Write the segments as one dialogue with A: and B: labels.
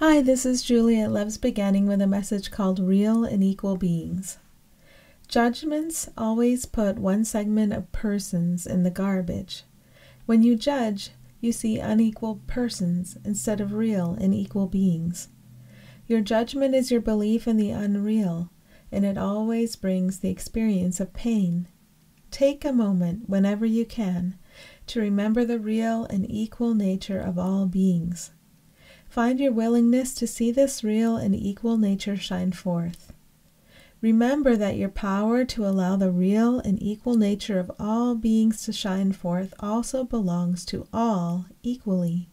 A: Hi, this is Julie Loves Beginning with a message called Real and Equal Beings. Judgments always put one segment of persons in the garbage. When you judge, you see unequal persons instead of real and equal beings. Your judgment is your belief in the unreal, and it always brings the experience of pain. Take a moment, whenever you can, to remember the real and equal nature of all beings. Find your willingness to see this real and equal nature shine forth. Remember that your power to allow the real and equal nature of all beings to shine forth also belongs to all equally.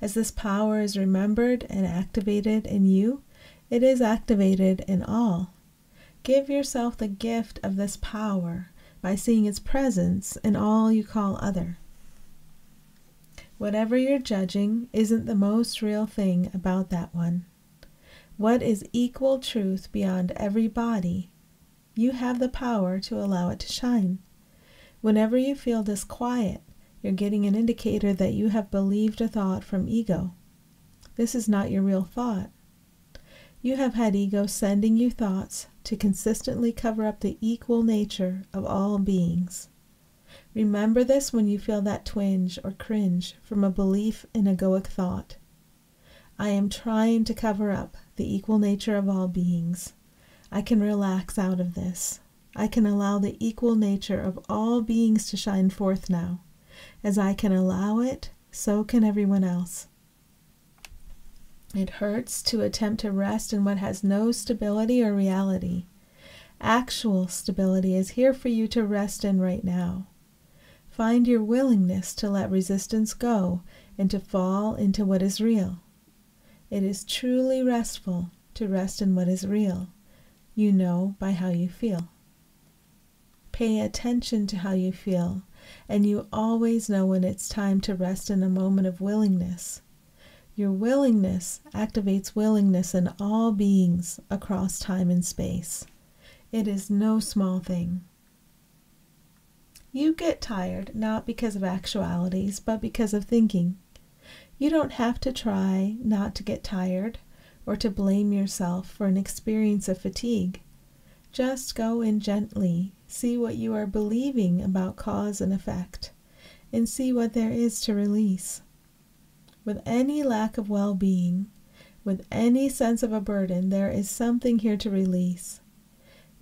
A: As this power is remembered and activated in you, it is activated in all. Give yourself the gift of this power by seeing its presence in all you call other. Whatever you're judging isn't the most real thing about that one. What is equal truth beyond every body? You have the power to allow it to shine. Whenever you feel disquiet, you're getting an indicator that you have believed a thought from ego. This is not your real thought. You have had ego sending you thoughts to consistently cover up the equal nature of all beings. Remember this when you feel that twinge or cringe from a belief in egoic thought. I am trying to cover up the equal nature of all beings. I can relax out of this. I can allow the equal nature of all beings to shine forth now. As I can allow it, so can everyone else. It hurts to attempt to rest in what has no stability or reality. Actual stability is here for you to rest in right now. Find your willingness to let resistance go and to fall into what is real. It is truly restful to rest in what is real. You know by how you feel. Pay attention to how you feel, and you always know when it's time to rest in a moment of willingness. Your willingness activates willingness in all beings across time and space. It is no small thing. You get tired not because of actualities, but because of thinking. You don't have to try not to get tired or to blame yourself for an experience of fatigue. Just go in gently, see what you are believing about cause and effect, and see what there is to release. With any lack of well being, with any sense of a burden, there is something here to release.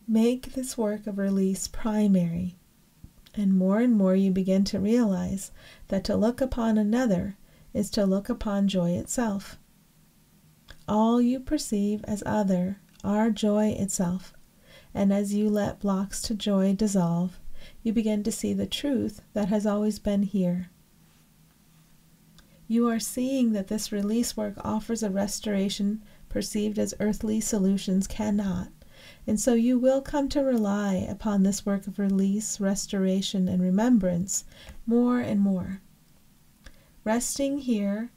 A: Make this work of release primary, and more and more you begin to realize that to look upon another is to look upon joy itself. All you perceive as other are joy itself, and as you let blocks to joy dissolve, you begin to see the truth that has always been here. You are seeing that this release work offers a restoration perceived as earthly solutions cannot, and so you will come to rely upon this work of release, restoration, and remembrance more and more. Resting here,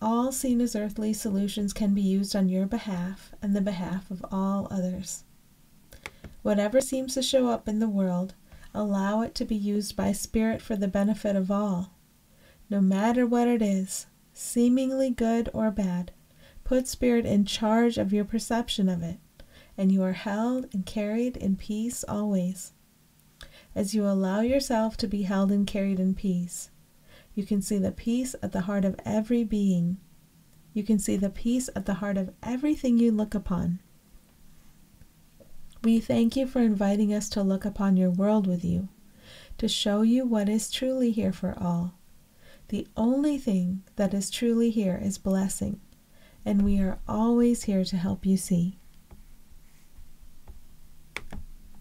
A: all seen as earthly solutions can be used on your behalf and the behalf of all others. Whatever seems to show up in the world, allow it to be used by Spirit for the benefit of all. No matter what it is, seemingly good or bad, put Spirit in charge of your perception of it, and you are held and carried in peace always. As you allow yourself to be held and carried in peace, you can see the peace at the heart of every being. You can see the peace at the heart of everything you look upon. We thank you for inviting us to look upon your world with you, to show you what is truly here for all. The only thing that is truly here is blessing, and we are always here to help you see.